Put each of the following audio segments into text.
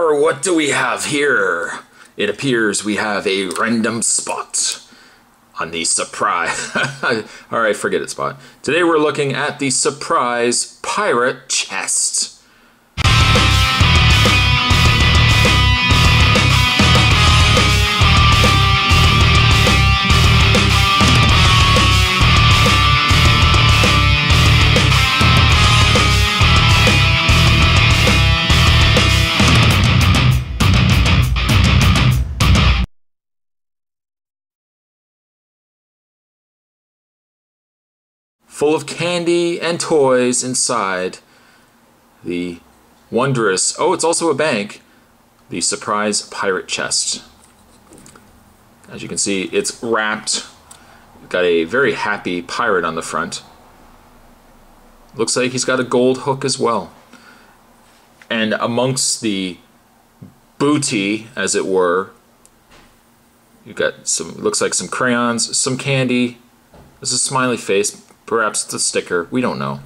Arr, what do we have here? It appears we have a random spot on the surprise. All right, forget it, Spot. Today we're looking at the surprise pirate chest. Full of candy and toys inside the wondrous, oh, it's also a bank, the surprise pirate chest. As you can see, it's wrapped. Got a very happy pirate on the front. Looks like he's got a gold hook as well. And amongst the booty, as it were, you've got some, looks like some crayons, some candy. There's a smiley face, Perhaps it's a sticker. We don't know.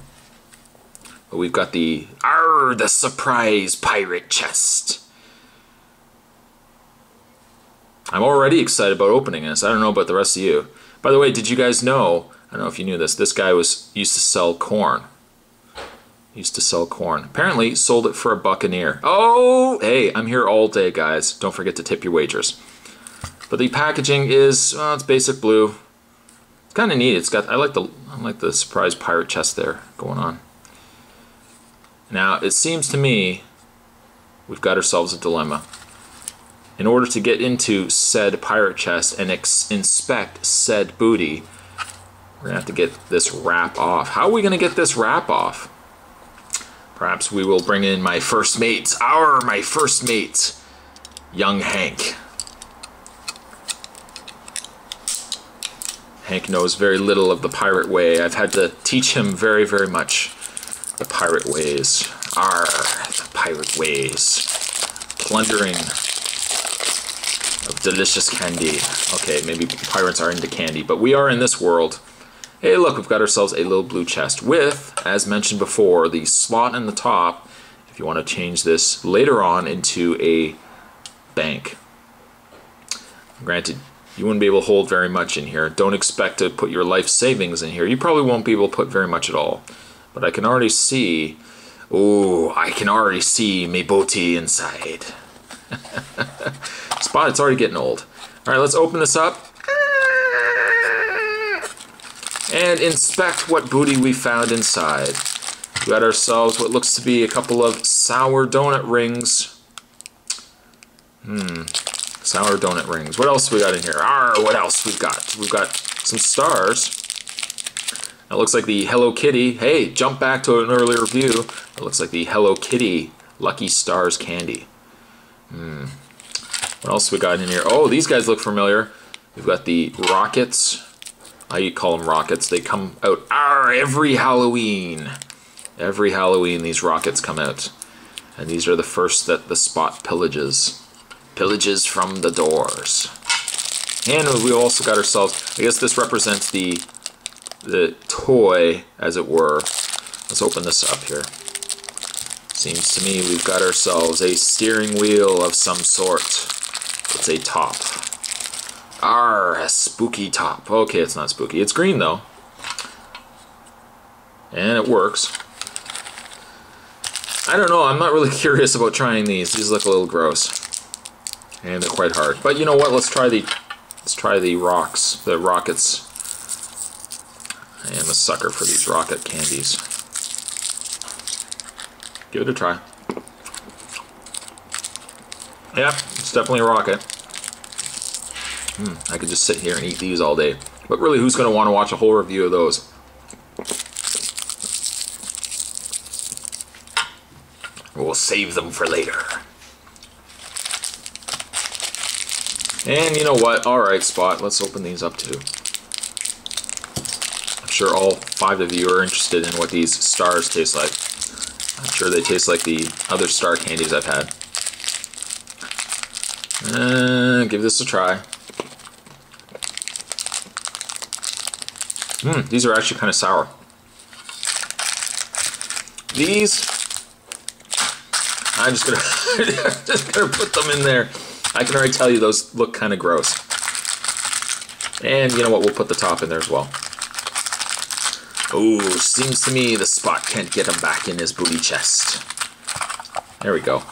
But we've got the Arr, the surprise pirate chest. I'm already excited about opening this. I don't know about the rest of you. By the way, did you guys know? I don't know if you knew this. This guy was used to sell corn. Used to sell corn. Apparently, sold it for a buccaneer. Oh, hey, I'm here all day, guys. Don't forget to tip your wagers. But the packaging is, well, it's basic blue It's kind of neat. It's got I like the I like the surprise pirate chest there going on. Now it seems to me we've got ourselves a dilemma. In order to get into said pirate chest and inspect said booty, we're gonna have to get this wrap off. How are we gonna get this wrap off? Perhaps we will bring in my first mate, our my first mate, young Hank. Hank knows very little of the pirate way. I've had to teach him very, very much the pirate ways. Are the pirate ways. Plundering of delicious candy. Okay, maybe pirates are into candy, but we are in this world. Hey, look, we've got ourselves a little blue chest with, as mentioned before, the slot in the top if you want to change this later on into a bank. Granted, you wouldn't be able to hold very much in here. Don't expect to put your life savings in here. You probably won't be able to put very much at all. But I can already see, oh, I can already see my booty inside. Spot, it's already getting old. All right, let's open this up. And inspect what booty we found inside. We got ourselves what looks to be a couple of sour donut rings. Hmm, Sour donut rings. What else we got in here? Ah, what else we've got? We've got some stars. That looks like the Hello Kitty. Hey, jump back to an earlier view. It looks like the Hello Kitty Lucky Stars candy. Hmm. What else we got in here? Oh, these guys look familiar. We've got the rockets. I call them rockets. They come out ah, every Halloween. Every Halloween these rockets come out. And these are the first that the spot pillages pillages from the doors. And we also got ourselves, I guess this represents the the toy, as it were. Let's open this up here. Seems to me we've got ourselves a steering wheel of some sort. It's a top. R, a spooky top. Okay, it's not spooky. It's green though. And it works. I don't know, I'm not really curious about trying these. These look a little gross and they're quite hard. But you know what? Let's try the let's try the rocks, the rockets. I am a sucker for these rocket candies. Give it a try. Yeah, it's definitely a rocket. Mm, I could just sit here and eat these all day. But really, who's going to want to watch a whole review of those? We'll save them for later. And you know what? Alright, Spot, let's open these up too. I'm sure all five of you are interested in what these stars taste like. I'm sure they taste like the other star candies I've had. Uh, give this a try. Mmm, these are actually kind of sour. These, I'm just gonna just gonna put them in there. I can already tell you those look kind of gross. And you know what? We'll put the top in there as well. Ooh, seems to me the spot can't get him back in his booty chest. There we go.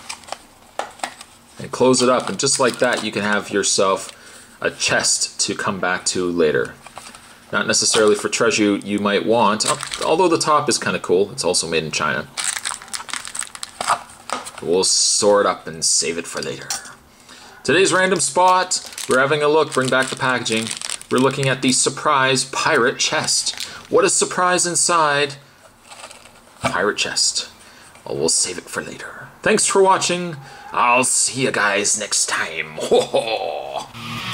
And close it up, and just like that, you can have yourself a chest to come back to later. Not necessarily for treasure you might want, although the top is kind of cool. It's also made in China. We'll store it up and save it for later. Today's random spot, we're having a look, bring back the packaging. We're looking at the surprise pirate chest. What is surprise inside? Pirate chest. Well, we'll save it for later. Thanks for watching. I'll see you guys next time.